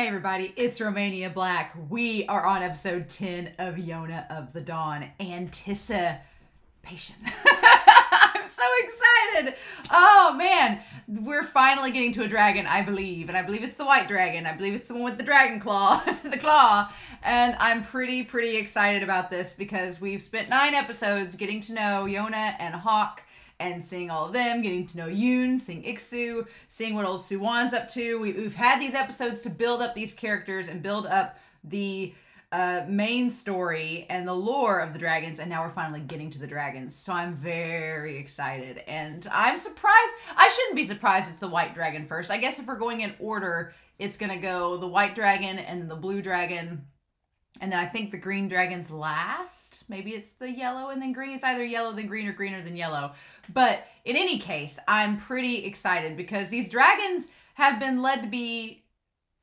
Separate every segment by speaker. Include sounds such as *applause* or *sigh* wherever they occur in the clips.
Speaker 1: Hey everybody, it's Romania Black. We are on episode 10 of Yona of the Dawn. Anticipation. *laughs* I'm so excited. Oh man, we're finally getting to a dragon, I believe. And I believe it's the white dragon. I believe it's the one with the dragon claw, *laughs* the claw. And I'm pretty, pretty excited about this because we've spent nine episodes getting to know Yona and Hak and seeing all of them, getting to know Yoon, seeing Iksu, seeing what old Suwon's up to. We, have had these episodes to build up these characters and build up the uh, main story and the lore of the dragons, and now we're finally getting to the dragons. So I'm very excited, and I'm surprised. I shouldn't be surprised it's the white dragon first. I guess if we're going in order, it's gonna go the white dragon and then the blue dragon and then I think the green dragon's last. Maybe it's the yellow and then green. It's either yellow than green or greener than yellow. But in any case, I'm pretty excited because these dragons have been led to be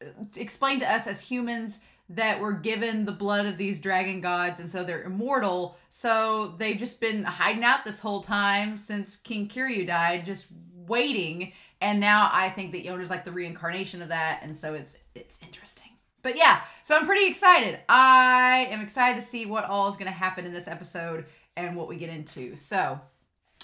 Speaker 1: uh, explained to us as humans that were given the blood of these dragon gods and so they're immortal. So they've just been hiding out this whole time since King Kiryu died, just waiting. And now I think that Yona's like the reincarnation of that, and so it's it's interesting. But yeah, so I'm pretty excited. I am excited to see what all is going to happen in this episode and what we get into. So,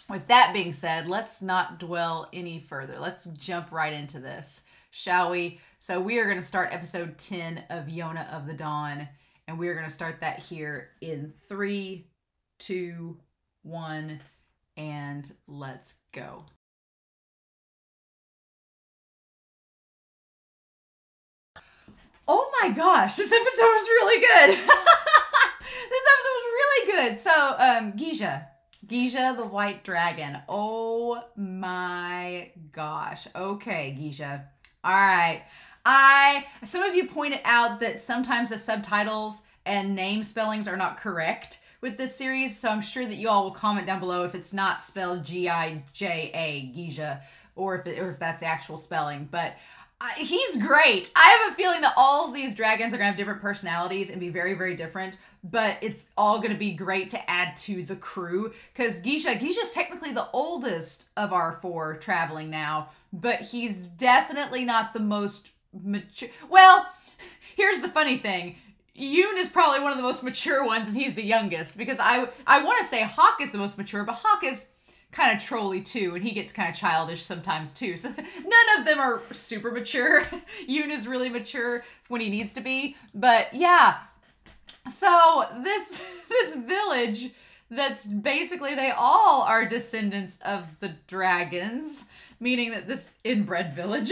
Speaker 1: with that being said, let's not dwell any further. Let's jump right into this, shall we? So, we are going to start episode 10 of Yona of the Dawn, and we are going to start that here in three, two, one, and let's go. My gosh, this episode was really good. *laughs* this episode was really good. So, um, Gija, Gija the White Dragon. Oh my gosh. Okay, Gija. All right. I some of you pointed out that sometimes the subtitles and name spellings are not correct with this series, so I'm sure that you all will comment down below if it's not spelled G I J A Gija or if it, or if that's the actual spelling. But he's great. I have a feeling that all these dragons are gonna have different personalities and be very, very different. But it's all gonna be great to add to the crew because Gisha, Gisha's technically the oldest of our four traveling now, but he's definitely not the most mature. Well, here's the funny thing. Yoon is probably one of the most mature ones, and he's the youngest. Because I I want to say Hak is the most mature, but Hak is kind of trolly too, and he gets kind of childish sometimes too. So *laughs* none of them are super mature. *laughs* Yoon is really mature when he needs to be, but yeah. So this *laughs* this village that's basically they all are descendants of the dragons, meaning that this inbred village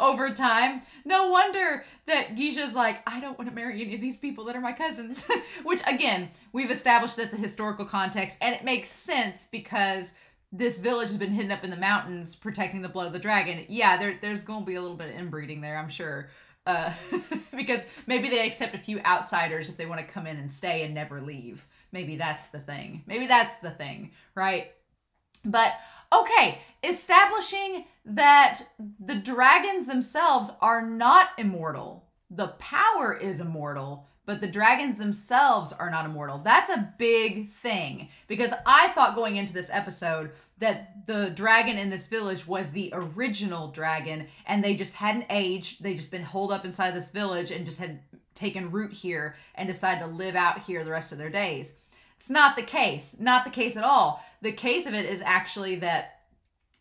Speaker 1: over time. No wonder that Gisha's like, I don't want to marry any of these people that are my cousins. *laughs* Which, again, we've established that's a historical context, and it makes sense because this village has been hidden up in the mountains protecting the blood of the dragon. Yeah, there, there's going to be a little bit of inbreeding there, I'm sure. Uh, *laughs* because maybe they accept a few outsiders if they want to come in and stay and never leave. Maybe that's the thing. Maybe that's the thing, right? But okay, establishing that the dragons themselves are not immortal. The power is immortal, but the dragons themselves are not immortal. That's a big thing because I thought going into this episode that the dragon in this village was the original dragon and they just hadn't aged. They just been holed up inside this village and just had taken root here and decided to live out here the rest of their days. It's not the case. Not the case at all. The case of it is actually that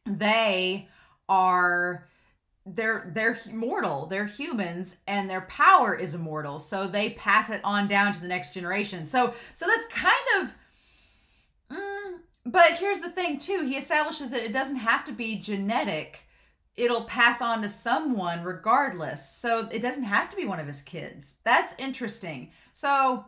Speaker 1: they are they're they're mortal they're humans and their power is immortal so they pass it on down to the next generation. So so that's kind of mm, but here's the thing too. He establishes that it doesn't have to be genetic. It'll pass on to someone regardless. So it doesn't have to be one of his kids. That's interesting. So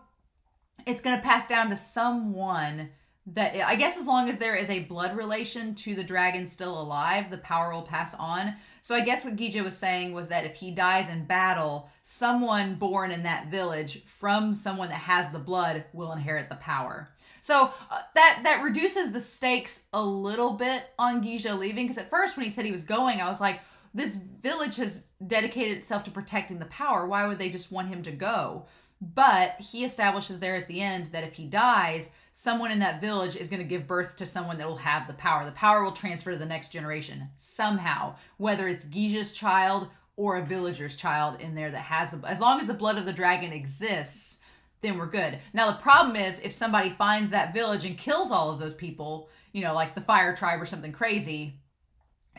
Speaker 1: it's going to pass down to someone that I guess as long as there is a blood relation to the dragon still alive, the power will pass on. So I guess what Gija was saying was that if he dies in battle, someone born in that village from someone that has the blood will inherit the power. So uh, that that reduces the stakes a little bit on Gija leaving because at first when he said he was going, I was like, this village has dedicated itself to protecting the power. Why would they just want him to go? But he establishes there at the end that if he dies, someone in that village is going to give birth to someone that will have the power. The power will transfer to the next generation somehow, whether it's Gija's child or a villager's child in there that has the as long as the blood of the dragon exists, then we're good. Now the problem is if somebody finds that village and kills all of those people, you know, like the fire tribe or something crazy,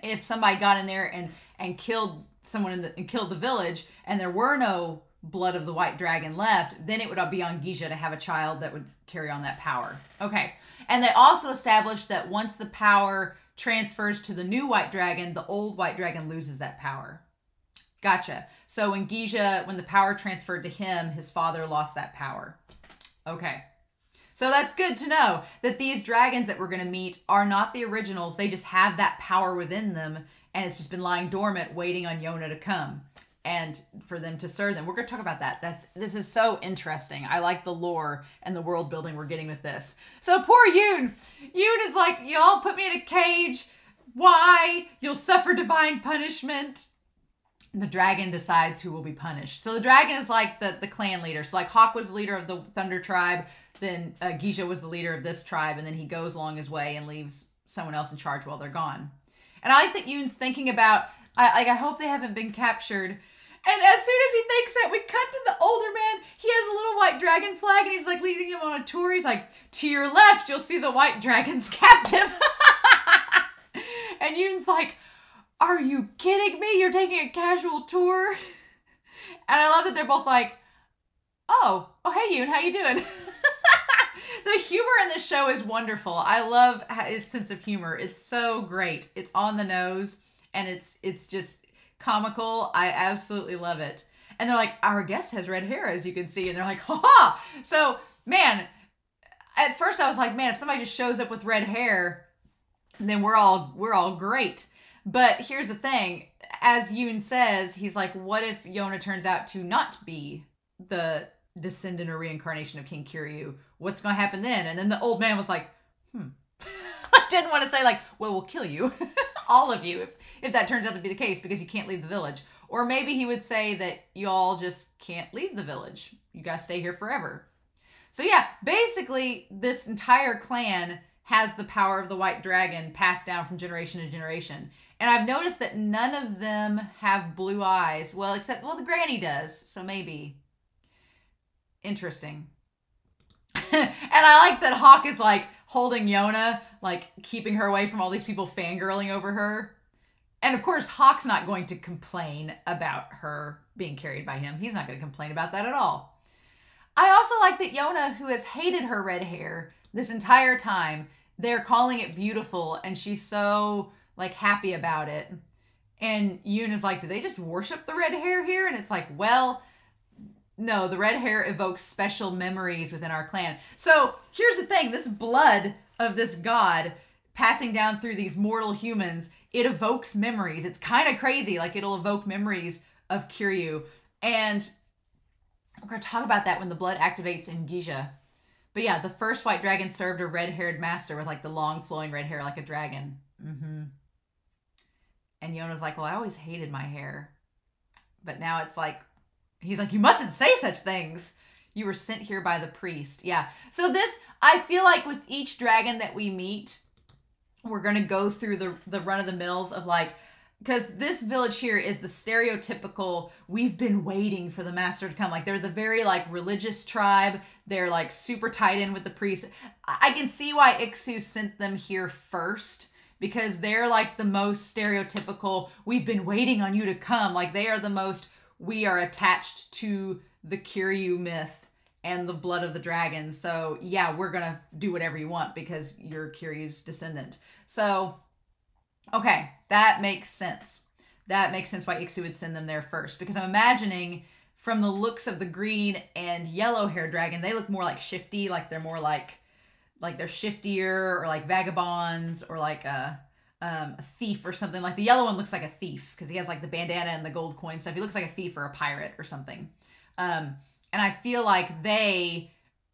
Speaker 1: if somebody got in there and and killed someone in the and killed the village and there were no blood of the white dragon left, then it would be on Gija to have a child that would carry on that power. Okay. And they also established that once the power transfers to the new white dragon, the old white dragon loses that power. Gotcha. So when Gija, when the power transferred to him, his father lost that power. Okay. So that's good to know that these dragons that we're going to meet are not the originals. They just have that power within them and it's just been lying dormant waiting on Yona to come and for them to serve them. We're going to talk about that. That's this is so interesting. I like the lore and the world building we're getting with this. So poor Yoon. Yoon is like, y'all put me in a cage. Why? You'll suffer divine punishment. The dragon decides who will be punished. So the dragon is like the, the clan leader. So like Hak was the leader of the Thunder tribe, then uh, Gija was the leader of this tribe, and then he goes along his way and leaves someone else in charge while they're gone. And I like that Yoon's thinking about I like I hope they haven't been captured and as soon as he thinks that, we cut to the older man. He has a little white dragon flag and he's like leading him on a tour. He's like, To your left, you'll see the white dragon's *laughs* captive. and Yoon's like, Are you kidding me? You're taking a casual tour? And I love that they're both like, Oh, oh, hey, Yoon, how you doing? *laughs* the humor in this show is wonderful. I love its sense of humor. It's so great. It's on the nose and it's it's just comical. I absolutely love it. And they're like, our guest has red hair, as you can see. And they're like, ha ha. So, man, at first I was like, man, if somebody just shows up with red hair, then we're all we're all great. But here's the thing, as Yoon says, he's like, what if Yona turns out to not be the descendant or reincarnation of King Kiryu? What's gonna happen then? And then the old man was like, hmm. *laughs* I didn't want to say like, well, we'll kill you. *laughs* all of you if if that turns out to be the case because you can't leave the village. Or maybe he would say that y'all just can't leave the village. You guys stay here forever. So yeah, basically this entire clan has the power of the white dragon passed down from generation to generation. And I've noticed that none of them have blue eyes. Well, except well the granny does. So maybe interesting. *laughs* and I like that Hak is like holding Yona, like keeping her away from all these people fangirling over her. And of course, Hak's not going to complain about her being carried by him. He's not going to complain about that at all. I also like that Yona, who has hated her red hair this entire time, they're calling it beautiful and she's so like happy about it. And Yoon is like, do they just worship the red hair here? And it's like, well, no, the red hair evokes special memories within our clan. So here's the thing this blood of this god passing down through these mortal humans, it evokes memories. It's kind of crazy. Like it'll evoke memories of Kiryu. And we're going to talk about that when the blood activates in Gija. But yeah, the first white dragon served a red haired master with like the long flowing red hair like a dragon. Mm-hmm. And Yona's like, Well, I always hated my hair. But now it's like He's like, You mustn't say such things. You were sent here by the priest. Yeah. So this, I feel like with each dragon that we meet, we're gonna go through the the run of the mills of like because this village here is the stereotypical we've been waiting for the master to come like they're the very like religious tribe they're like super tied in with the priest i can see why iksu sent them here first because they're like the most stereotypical we've been waiting on you to come like they are the most we are attached to the Kiryu myth and the blood of the dragon. So yeah, we're gonna do whatever you want because you're Kiryu's descendant. So okay, that makes sense. That makes sense why Iksu would send them there first because I'm imagining from the looks of the green and yellow hair dragon, they look more like shifty, like they're more like like they're shiftier or like vagabonds or like a um, a thief or something. Like the yellow one looks like a thief because he has like the bandana and the gold coin stuff. He looks like a thief or a pirate or something. Um, and I feel like they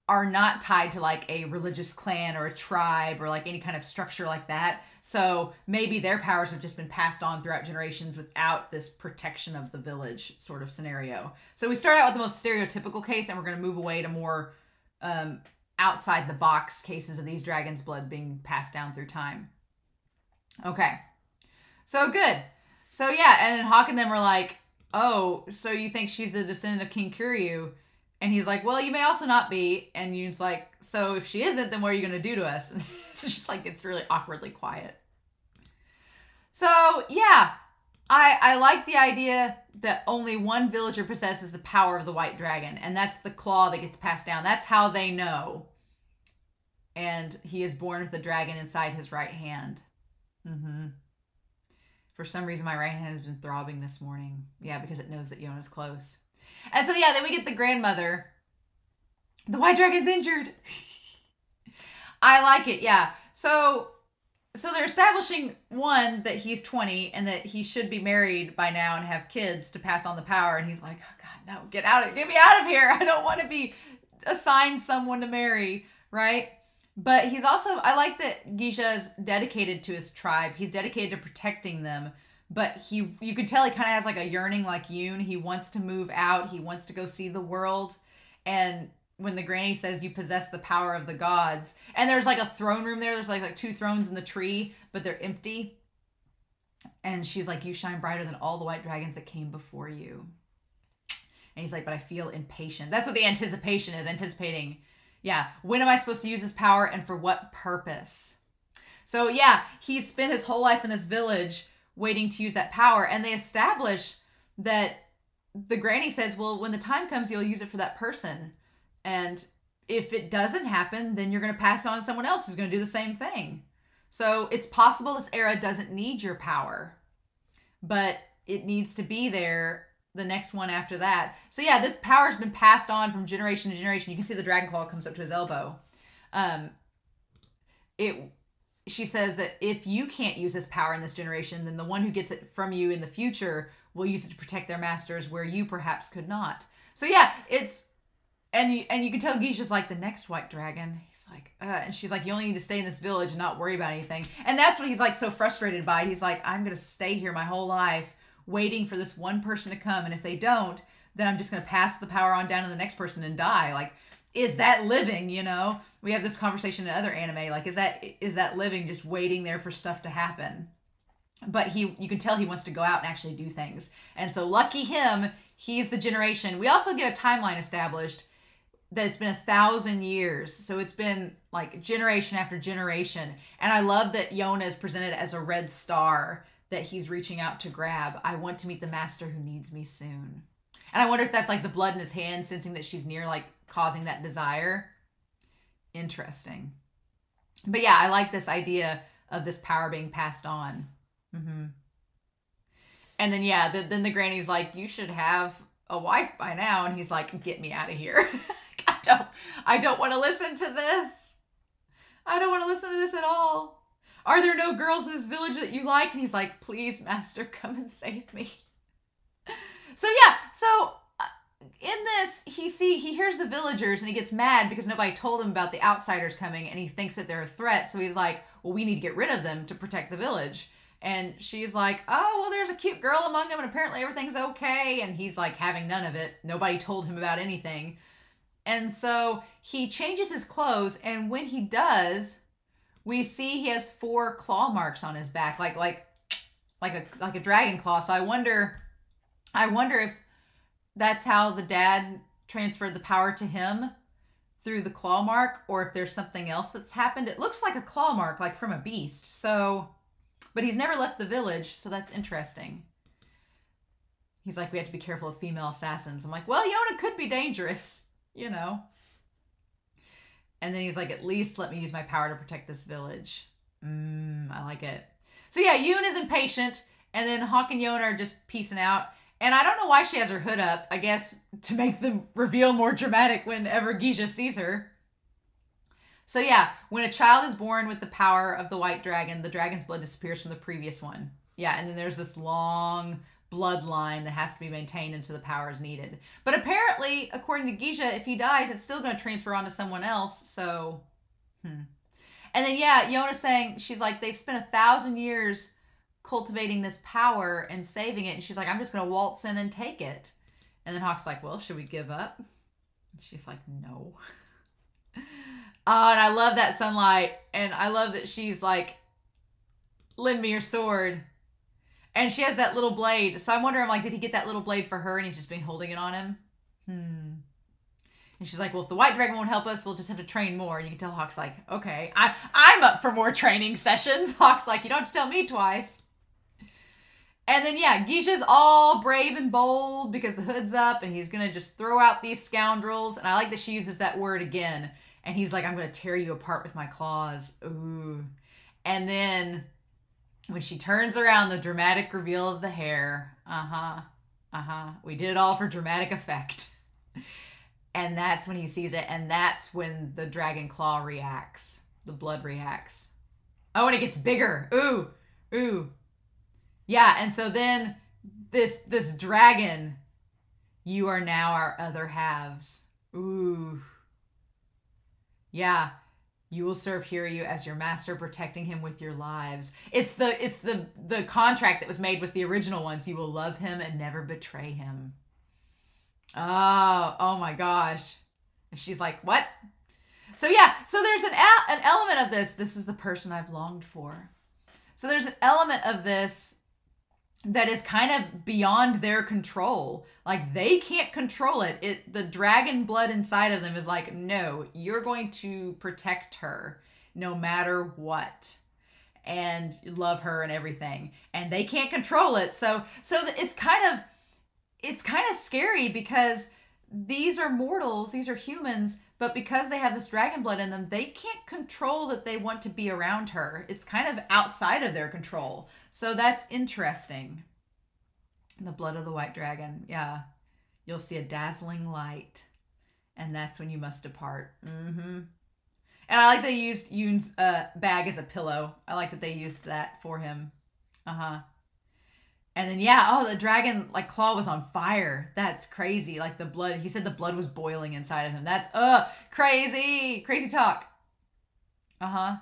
Speaker 1: are not tied to like a religious clan or a tribe or like any kind of structure like that. So maybe their powers have just been passed on throughout generations without this protection of the village sort of scenario. So we start out with the most stereotypical case and we're going to move away to more um, outside the box cases of these dragons' blood being passed down through time. Okay. So good. So yeah, and then Hak and them were like, oh, so you think she's the descendant of King Kuryu? And he's like, well, you may also not be. And Yoon's like, so if she isn't, then what are you going to do to us? *laughs* And it's just like, it's really awkwardly quiet. So, yeah, I, I like the idea that only one villager possesses the power of the white dragon, and that's the claw that gets passed down. That's how they know. And he is born with the dragon inside his right hand. Mm-hmm. For some reason, my right hand has been throbbing this morning. Yeah, because it knows that Yona's close. And so, yeah, then we get the grandmother. The white dragon's injured. *laughs* I like it, yeah. So, so they're establishing one that he's 20 and that he should be married by now and have kids to pass on the power. And he's like, oh God, no, get out of, get me out of here. *laughs* I don't want to be assigned someone to marry, right? But he's also, I like that Gisha is dedicated to his tribe. He's dedicated to protecting them. But he, you could tell he kind of has like a yearning like Yoon. He wants to move out. He wants to go see the world. And when the granny says you possess the power of the gods, and there's like a throne room there. There's like like two thrones in the tree, but they're empty. And she's like, "You shine brighter than all the white dragons that came before you." And he's like, "But I feel impatient." That's what the anticipation is. Anticipating yeah. When am I supposed to use this power and for what purpose? So, yeah, he's spent his whole life in this village waiting to use that power. And they establish that the granny says, well, when the time comes, you'll use it for that person. And if it doesn't happen, then you're going to pass it on to someone else who's going to do the same thing. So it's possible this era doesn't need your power, but it needs to be there the next one after that. So yeah, this power's been passed on from generation to generation. You can see the dragon claw comes up to his elbow. Um, it she says that if you can't use this power in this generation, then the one who gets it from you in the future will use it to protect their masters where you perhaps could not. So yeah, it's and you and you can tell Geisha's like the next white dragon. He's like, uh, and she's like, you only need to stay in this village and not worry about anything. And that's what he's like so frustrated by. He's like, I'm gonna stay here my whole life waiting for this one person to come. And if they don't, then I'm just going to pass the power on down to the next person and die. Like, is that living, you know? We have this conversation in other anime. Like, is that is that living just waiting there for stuff to happen? But he you can tell he wants to go out and actually do things. And so lucky him, he's the generation. We also get a timeline established that it's been a thousand years. So it's been like generation after generation. And I love that Yona is presented as a red star that he's reaching out to grab. I want to meet the master who needs me soon. And I wonder if that's like the blood in his hand, sensing that she's near, like causing that desire. Interesting. But yeah, I like this idea of this power being passed on. Mm-hmm. And then yeah, the, then the granny's like, "You should have a wife by now," and he's like, "Get me out of here! *laughs* I don't, I don't want to listen to this. I don't want to listen to this at all." Are there no girls in this village that you like? And he's like, Please, master, *laughs* come and save me. So, yeah, so uh, in this, he see he hears the villagers and he gets mad because nobody told him about the outsiders coming and he thinks that they're a threat. So he's like, Well, we need to get rid of them to protect the village. And she's like, Oh, well, there's a cute girl among them, and apparently everything's okay. And he's like, having none of it. Nobody told him about anything. And so he changes his clothes, and when he does, we see he has four claw marks on his back, like like like a like a dragon claw. So I wonder, I wonder if that's how the dad transferred the power to him through the claw mark, or if there's something else that's happened. It looks like a claw mark, like from a beast. So, but he's never left the village, so that's interesting. He's like, we have to be careful of female assassins. I'm like, well, Yona could be dangerous, you know. And then he's like, at least let me use my power to protect this village. Mmm, I like it. So yeah, Yoon is impatient, and then Hak and Yona are just piecing out. And I don't know why she has her hood up. I guess to make the reveal more dramatic whenever Gisha sees her. So yeah, when a child is born with the power of the white dragon, the dragon's blood disappears from the previous one. Yeah, and then there's this long bloodline that has to be maintained until the power is needed. But apparently, according to Gisha, if he dies, it's still going to transfer on to someone else. So, hmm. And then, yeah, Yona saying, she's like, they've spent a thousand years cultivating this power and saving it. And she's like, I'm just going to waltz in and take it. And then Hak's like, well, should we give up? And she's like, no. *laughs* oh, and I love that sunlight. And I love that she's like, lend me your sword And she has that little blade. So I'm wondering, like, did he get that little blade for her and he's just been holding it on him? Hmm. And she's like, well, if the white dragon won't help us, we'll just have to train more. And you can tell Hak's like, okay, I, I'm up for more training *laughs* sessions. Hak's like, you don't have to tell me twice. And then, yeah, Guiche's all brave and bold because the hood's up and he's going to just throw out these scoundrels. And I like that she uses that word again. And he's like, I'm going to tear you apart with my claws. Ooh. And then when she turns around, the dramatic reveal of the hair. Uh huh. Uh huh. We did it all for dramatic effect. and that's when he sees it. And that's when the dragon claw reacts. The blood reacts. Oh, and it gets bigger. Ooh. Ooh. Yeah, and so then this this dragon, you are now our other halves. Ooh. Yeah. You will serve Hiryu as your master, protecting him with your lives. It's the it's the the contract that was made with the original ones. You will love him and never betray him. Oh, oh my gosh. And she's like, "What?" So yeah, so there's an an element of this. This is the person I've longed for. So there's an element of this that is kind of beyond their control. Like they can't control it. It the dragon blood inside of them is like, "No, you're going to protect her no matter what." And love her and everything. And they can't control it. So so it's kind of it's kind of scary because these are mortals, these are humans, but because they have this dragon blood in them, they can't control that they want to be around her. It's kind of outside of their control. So that's interesting. The blood of the white dragon. Yeah. You'll see a dazzling light. And that's when you must depart. Mm-hmm. And I like they used Yoon's uh, bag as a pillow. I like that they used that for him. Uh-huh. And then yeah, oh the dragon like claw was on fire. That's crazy. Like the blood, he said the blood was boiling inside of him. That's uh crazy. Crazy talk. Uh-huh.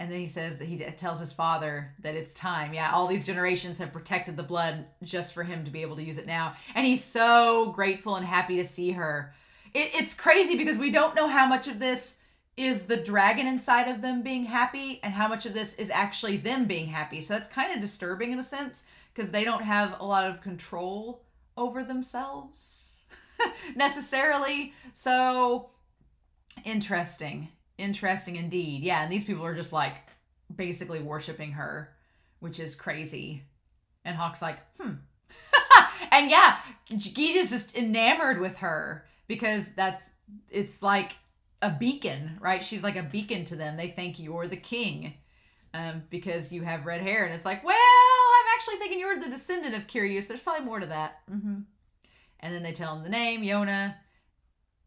Speaker 1: And then he says that he tells his father that it's time. Yeah, all these generations have protected the blood just for him to be able to use it now. And he's so grateful and happy to see her. It, it's crazy because we don't know how much of this is the dragon inside of them being happy and how much of this is actually them being happy. So that's kind of disturbing in a sense because they don't have a lot of control over themselves *laughs* necessarily. So interesting. Interesting indeed. Yeah, and these people are just like basically worshiping her, which is crazy. And Hak's like, hmm. *laughs* and yeah, Guiche's just enamored with her because that's it's like a beacon, right? She's like a beacon to them. They think you're the king um, because you have red hair. And it's like, well, I'm actually thinking you're the descendant of so there's probably more to that. Mm-hmm. And then they tell him the name, Yona,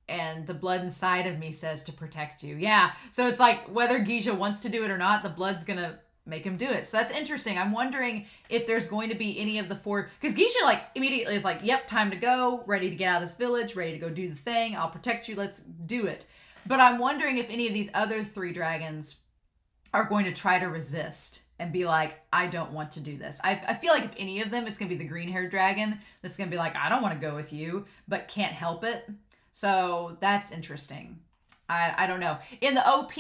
Speaker 1: and the blood inside of me says to protect you. Yeah. So it's like whether Guiche wants to do it or not, the blood's going to make him do it. So that's interesting. I'm wondering if there's going to be any of the four because Guiche like immediately is like, "Yep, time to go, ready to get out of this village, ready to go do the thing. I'll protect you. Let's do it." But I'm wondering if any of these other three dragons are going to try to resist and be like, I don't want to do this. I, I feel like if any of them, it's going to be the green haired dragon that's going to be like, I don't want to go with you, but can't help it. So that's interesting. I, I don't know. In the OP,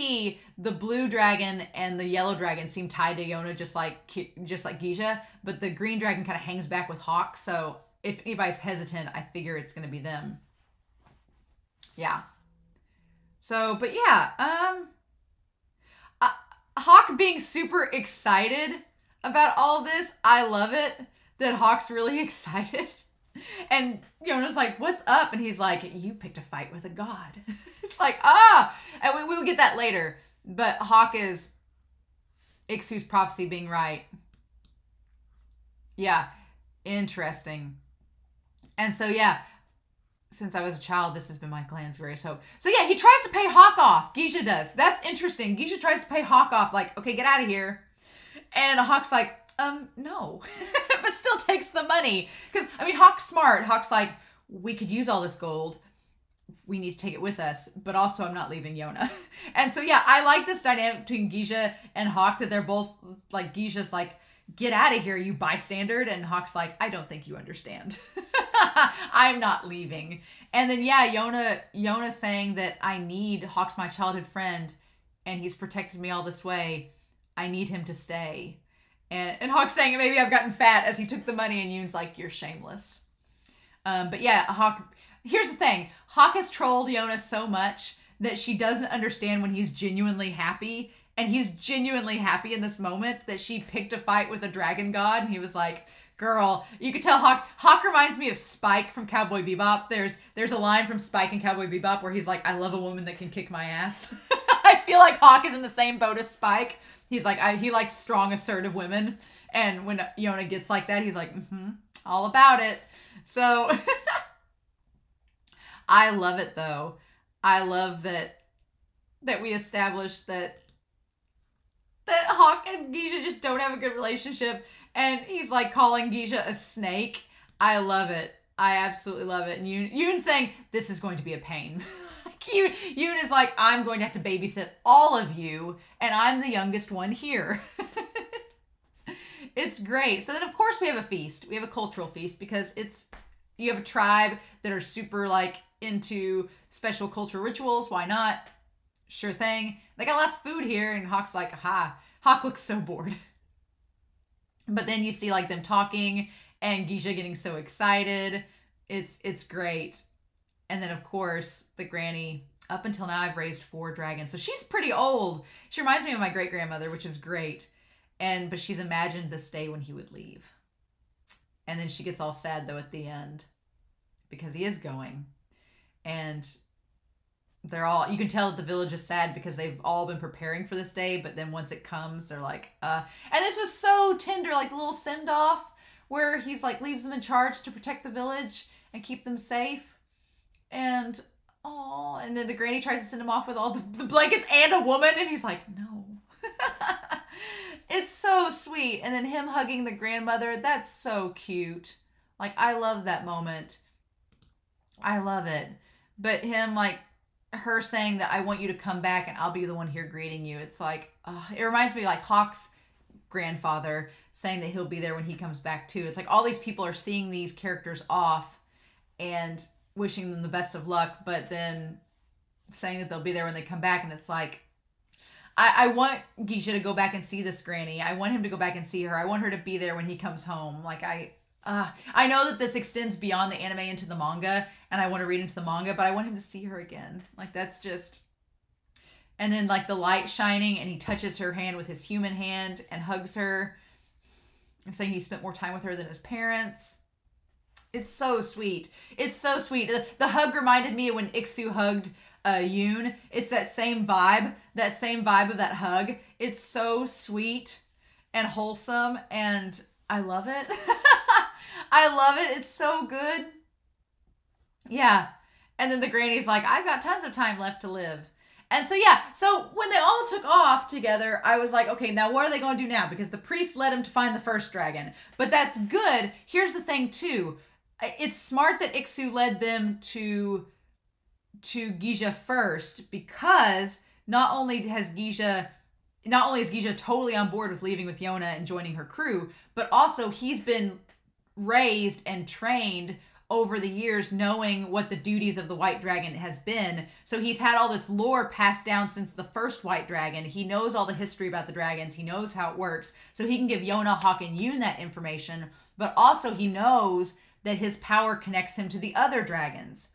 Speaker 1: the blue dragon and the yellow dragon seem tied to Yona just like just like Guiche, but the green dragon kind of hangs back with Hak. So if anybody's hesitant, I figure it's going to be them. Yeah. So, but yeah, um, uh, Hak being super excited about all this, I love it that Hak's really *laughs* excited. And Yona's like, "What's up?" And he's like, "You picked a fight with a god." *laughs* it's like, ah, and we, we will get that later. But Hak is Iksu's prophecy being right. Yeah, interesting. And so yeah, since I was a child, this has been my grace hope. So yeah, he tries to pay Hak off. Guiche does. That's interesting. Guiche tries to pay Hak off, like, okay, get out of here. And Hak's like, um, no. *laughs* but still takes the money. Because, I mean, Hak's smart. Hak's like, we could use all this gold. We need to take it with us. But also, I'm not leaving Yona. *laughs* and so, yeah, I like this dynamic between Guiche and Hak that they're both, like, Guiche's like, get out of here, you bystander. And Hak's like, I don't think you understand. *laughs* I'm not leaving. And then yeah, Yona Yona saying that I need Hak's my childhood friend and he's protected me all this way. I need him to stay. And and Hak saying maybe I've gotten fat as he took the money, and Yoon's like, You're shameless. Um, but yeah, Hak here's the thing. Hak has trolled Yona so much that she doesn't understand when he's genuinely happy. And he's genuinely happy in this moment that she picked a fight with a dragon god. And he was like, girl, you could tell Hak Hak reminds me of Spike from Cowboy Bebop. There's there's a line from Spike and Cowboy Bebop where he's like, I love a woman that can kick my ass. *laughs* I feel like Hak is in the same boat as Spike. He's like, I, he likes strong, assertive women. And when Yona gets like that, he's like, mm-hmm, all about it. So *laughs* I love it though. I love that that we established that that Hak and Geisha just don't have a good relationship and he's like calling Geisha a snake. I love it. I absolutely love it. And Yoon, Yoon saying, this is going to be a pain. *laughs* Yoon, Yoon is like, I'm going to have to babysit all of you, and I'm the youngest one here. *laughs* it's great. So then, of course, we have a feast. We have a cultural feast because it's, you have a tribe that are super like into special cultural rituals. Why not? Sure thing. They got lots of food here, and Hak's like, aha. Hak looks so bored. *laughs* But then you see like them talking and Gisha getting so excited. It's it's great. And then of course the granny. Up until now, I've raised four dragons, so she's pretty old. She reminds me of my great grandmother, which is great. And but she's imagined this day when he would leave. And then she gets all sad though at the end because he is going. And they're all you can tell that the village is sad because they've all been preparing for this day but then once it comes they're like uh and this was so tender like the little send off where he's like leaves them in charge to protect the village and keep them safe. And oh and then the granny tries to send him off with all the, the blankets and a woman and he's like no. *laughs* It's so sweet. And then him hugging the grandmother that's so cute. Like i love that moment. I love it. But him like her saying that I want you to come back and I'll be the one here greeting you. It's like uh, it reminds me like Hak's grandfather saying that he'll be there when he comes back too. It's like all these people are seeing these characters off and wishing them the best of luck, but then saying that they'll be there when they come back, and it's like I, I want Gisha to go back and see this granny. I want him to go back and see her. I want her to be there when he comes home. Like I uh, I know that this extends beyond the anime into the manga, and I want to read into the manga, but I want him to see her again. Like that's just. And then like the light shining, and he touches her hand with his human hand and hugs her, and saying he spent more time with her than his parents. It's so sweet. It's so sweet. The, the hug reminded me when Iksu hugged uh, Yoon. It's that same vibe, that same vibe of that hug. It's so sweet and wholesome, and I love it. *laughs* I love it. It's so good. Yeah. And then the granny's like, I've got tons of time left to live. And so, yeah, so when they all took off together, I was like, okay, now what are they going to do now? Because the priest led him to find the first dragon. But that's good. Here's the thing, too. It's smart that Iksu led them to to Gisha first because not only has Gisha not only is Gisha totally on board with leaving with Yona and joining her crew, but also he's been raised and trained over the years knowing what the duties of the white dragon has been. So he's had all this lore passed down since the first white dragon. He knows all the history about the dragons. He knows how it works. So he can give Yona, Hak, and Yoon that information. But also he knows that his power connects him to the other dragons,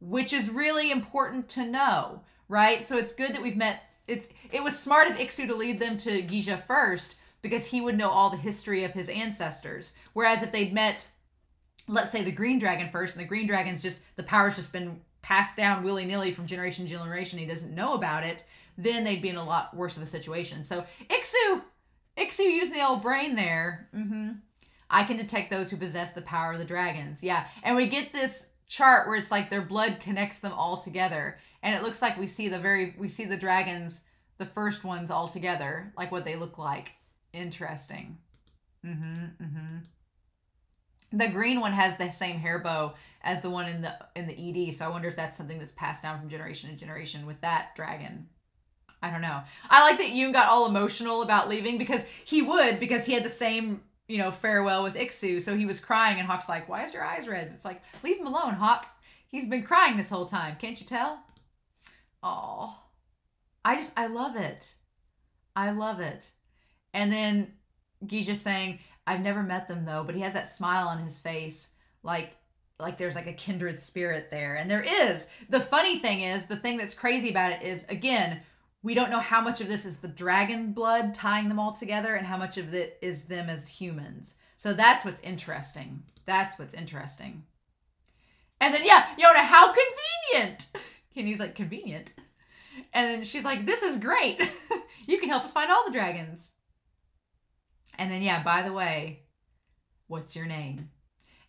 Speaker 1: which is really important to know, right? So it's good that we've met it's it was smart of Iksu to lead them to Gisha first because he would know all the history of his ancestors. Whereas if they'd met, let's say, the Green Dragon first, and the Green Dragon's just the power's just been passed down willy nilly from generation to generation, he doesn't know about it, then they'd be in a lot worse of a situation. So Iksu, Iksu using the old brain there. Mm-hmm. I can detect those who possess the power of the dragons. Yeah, and we get this chart where it's like their blood connects them all together, and it looks like we see the very we see the dragons, the first ones all together, like what they look like Interesting. Mm-hmm. Mm-hmm. The green one has the same hair bow as the one in the in the ED, so I wonder if that's something that's passed down from generation to generation with that dragon. I don't know. I like that Yoon got all emotional about leaving because he would because he had the same you know farewell with Iksu, so he was crying and Hak's like, "Why is your eyes red?" It's like, leave him alone, Hak. He's been crying this whole time. Can't you tell? Oh, I just I love it. I love it. And then Gisha saying, I've never met them though, but he has that smile on his face, like like there's like a kindred spirit there. And there is. The funny thing is, the thing that's crazy about it is again, we don't know how much of this is the dragon blood tying them all together and how much of it is them as humans. So that's what's interesting. That's what's interesting. And then yeah, Yona, how convenient. *laughs* And he's like, convenient. And then she's like, this is great. *laughs* you can help us find all the dragons. And then yeah, by the way, what's your name?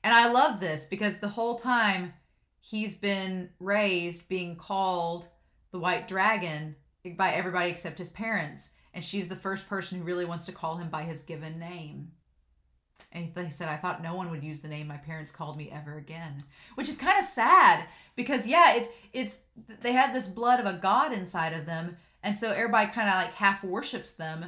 Speaker 1: And I love this because the whole time he's been raised being called the white dragon by everybody except his parents. And she's the first person who really wants to call him by his given name. And he said, I thought no one would use the name my parents called me ever again. Which is kind of sad because, yeah, it's, it's, they have this blood of a god inside of them. And so everybody kind of like half worships them.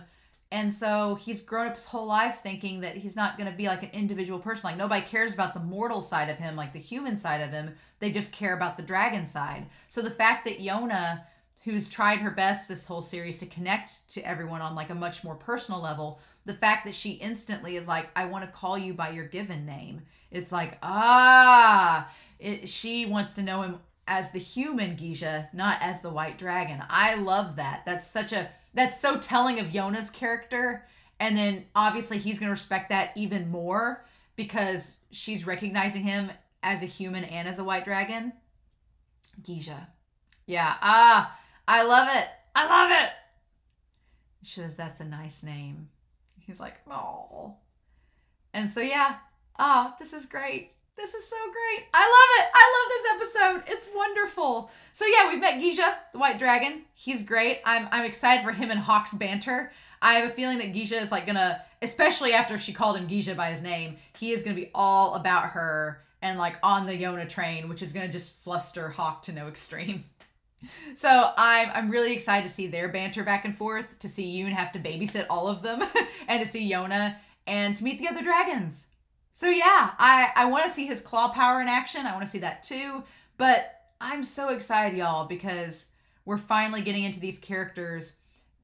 Speaker 1: And so he's grown up his whole life thinking that he's not going to be like an individual person. Like nobody cares about the mortal side of him, like the human side of him. They just care about the dragon side. So the fact that Yona, who's tried her best this whole series to connect to everyone on like a much more personal level, the fact that she instantly is like, I want to call you by your given name. It's like, ah, it, she wants to know him as the human Geisha, not as the white dragon. I love that. That's such a that's so telling of Yona's character. And then obviously he's going to respect that even more because she's recognizing him as a human and as a white dragon. Gisha. Yeah. Ah, I love it. I love it. She says, that's a nice name. He's like, oh. And so, yeah. Oh, this is great. This is so great. I love it. I love this episode. It's wonderful. So yeah, we've met Gisha, the white dragon. He's great. I'm I'm excited for him and Hak's banter. I have a feeling that Gisha is like gonna, especially after she called him Gisha by his name, he is gonna be all about her and like on the Yona train, which is gonna just fluster Hak to no *laughs* extreme. So I'm I'm really excited to see their banter back and forth, to see Yoon have to babysit all of them, *laughs* and to see Yona and to meet the other dragons. So yeah, I I want to see his claw power in action. I want to see that too. But I'm so excited, y'all, because we're finally getting into these characters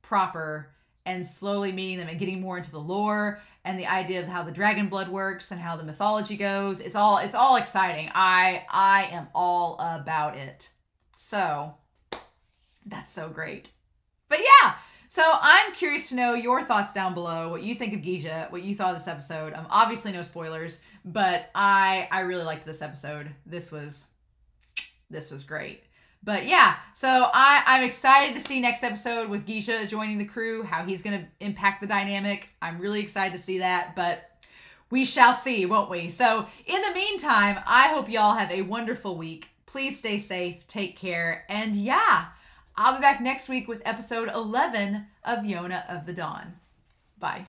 Speaker 1: proper and slowly meeting them and getting more into the lore and the idea of how the dragon blood works and how the mythology goes. It's all it's all exciting. I I am all about it. So that's so great. But yeah, so I'm curious to know your thoughts down below, what you think of Gisha, what you thought of this episode. Um, obviously no spoilers, but I I really liked this episode. This was this was great. But yeah, so I, I'm excited to see next episode with Gisha joining the crew, how he's to impact the dynamic. I'm really excited to see that, but we shall see, won't we? So in the meantime, I hope y'all have a wonderful week. Please stay safe, take care, and yeah, I'll be back next week with episode 11 of Yona of the Dawn. Bye.